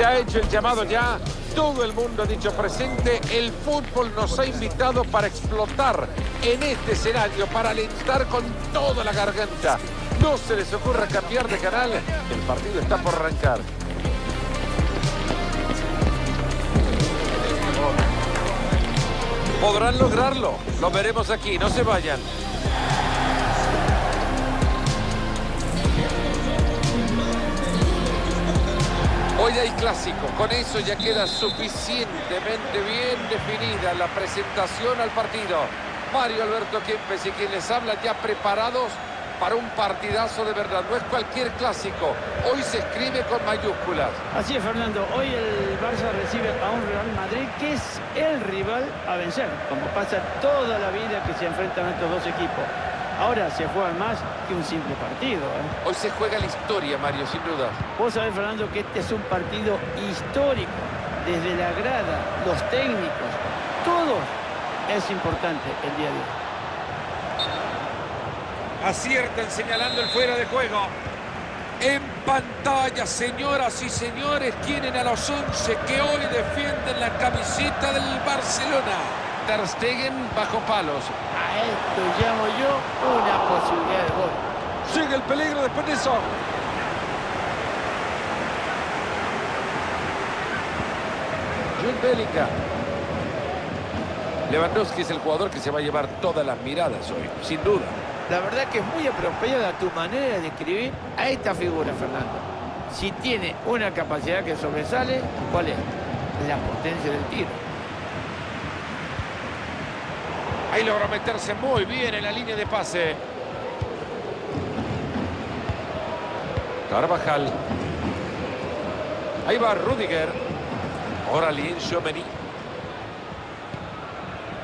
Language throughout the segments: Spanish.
Se ha hecho el llamado ya. Todo el mundo ha dicho presente. El fútbol nos ha invitado para explotar en este escenario, para alentar con toda la garganta. No se les ocurra cambiar de canal. El partido está por arrancar. Podrán lograrlo. Lo veremos aquí. No se vayan. Hoy hay clásico, con eso ya queda suficientemente bien definida la presentación al partido. Mario Alberto Kempes y quien les habla ya preparados para un partidazo de verdad. No es cualquier clásico, hoy se escribe con mayúsculas. Así es, Fernando. Hoy el Barça recibe a un Real Madrid que es el rival a vencer, como pasa toda la vida que se enfrentan estos dos equipos. Ahora se juega más que un simple partido. ¿eh? Hoy se juega la historia, Mario, sin duda. Vos sabés, Fernando, que este es un partido histórico. Desde la grada, los técnicos, todo es importante el día de hoy. Aciertan señalando el fuera de juego. En pantalla, señoras y señores, tienen a los 11 que hoy defienden la camiseta del Barcelona. Ter Stegen bajo palos. A esto llamo yo una posibilidad de gol. Sigue el peligro después de eso. Jude Bellingham. Lewandowski es el jugador que se va a llevar todas las miradas hoy, sin duda. La verdad que es muy apropiada tu manera de escribir a esta figura, Fernando. Si tiene una capacidad que sobresale, ¿cuál es? La potencia del tiro. Ahí logró meterse muy bien en la línea de pase. Carvajal. Ahí va Rudiger. Ahora Lien Chomeny.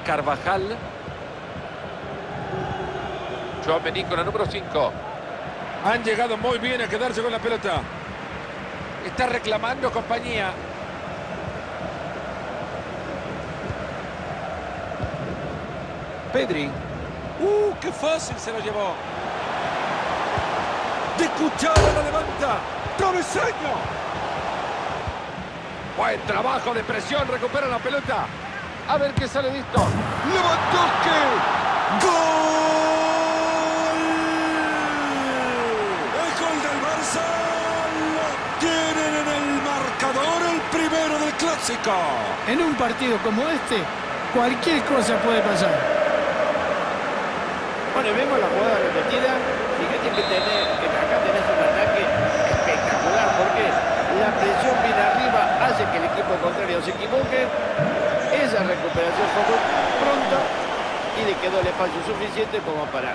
Carvajal. Chomeny con la número 5. Han llegado muy bien a quedarse con la pelota. Está reclamando compañía. Pedri. ¡Uh, qué fácil se lo llevó! De cuchara la levanta. ¡Travesaño! Buen trabajo de presión, recupera la pelota. A ver qué sale de esto. ¡Lewandowski! ¡Gol! El gol del Barça lo tienen en el marcador el primero del clásico. En un partido como este, cualquier cosa puede pasar. Bueno, vemos la jugada repetida. Fíjate que, tenés, que acá tenés un ataque espectacular porque la presión viene arriba, hace que el equipo contrario se equivoque. Esa recuperación fue pronta y le quedó el espacio suficiente como para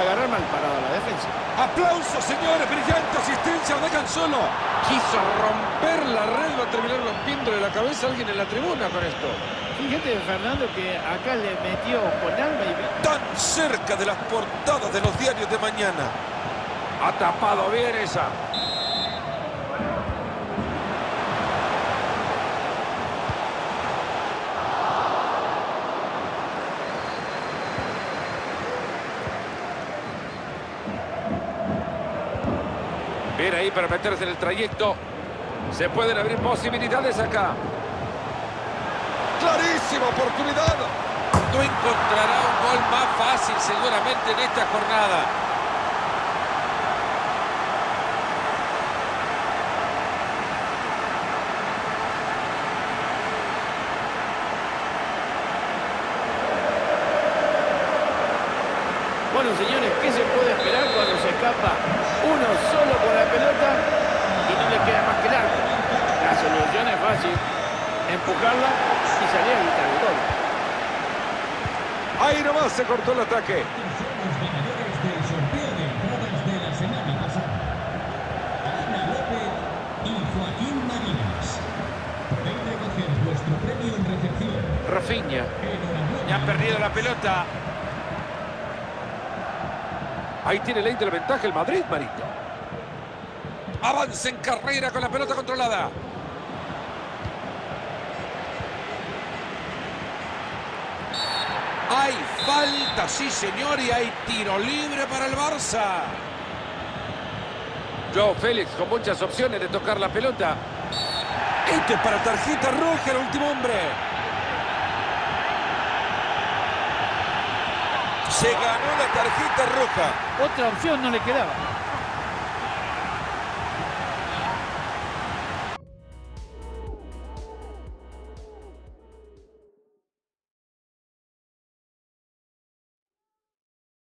agarrar mal parado a la defensa. ¡Aplausos, señores! ¡Brillante asistencia! ¡Lo dejan solo! Quiso romper la red, va a terminar rompiéndole la cabeza a alguien en la tribuna con esto. Fíjate, Fernando, que acá le metió con alma y... Tan cerca de las portadas de los diarios de mañana. Ha tapado bien esa. Bien ahí para meterse en el trayecto. Se pueden abrir posibilidades acá. Clarísima oportunidad. No encontrará un gol más fácil seguramente en esta jornada. Bueno, señores, ¿qué se puede esperar cuando se escapa uno solo con la pelota y no le queda más que el arco? La solución es fácil, empujarla y salir a evitar el gol. Ahí nomás se cortó el ataque. Rafinha. Ya han perdido la pelota. Ahí tiene la ventaja el Madrid, Marito. Avanza en carrera con la pelota controlada. Hay falta, sí señor, y hay tiro libre para el Barça. Joe Félix con muchas opciones de tocar la pelota. Este es para tarjeta roja el último hombre. Se ganó la tarjeta roja. Otra opción no le quedaba.